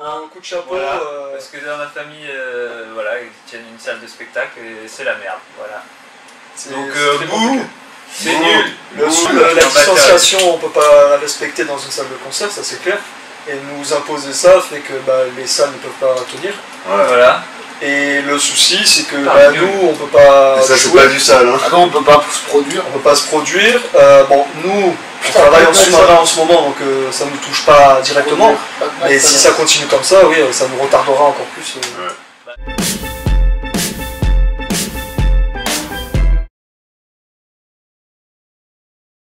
Un coup de chapeau. Voilà. euh, Parce que dans ma famille, euh, voilà, ils tiennent une salle de spectacle et c'est la merde. Voilà. Donc, c'est euh, bouh. C'est nul Le- Bouh, le- le la distanciation, on peut pas la respecter dans une salle de concert, ça c'est clair. Et nous imposer ça fait que bah, les salles ne peuvent pas tenir. Ouais. Voilà. Et le souci, c'est que Ah, bah, nous, on peut pas Et ça, c'est pas du sale, hein. Ah non, on peut pas se produire. on peut pas se produire. Euh, bon, nous, on travaille en sous-marin en ce moment, donc euh, ça ne nous touche pas directement. Mais si ça continue comme ça, oui, euh, ça nous retardera encore plus. euh. Ouais.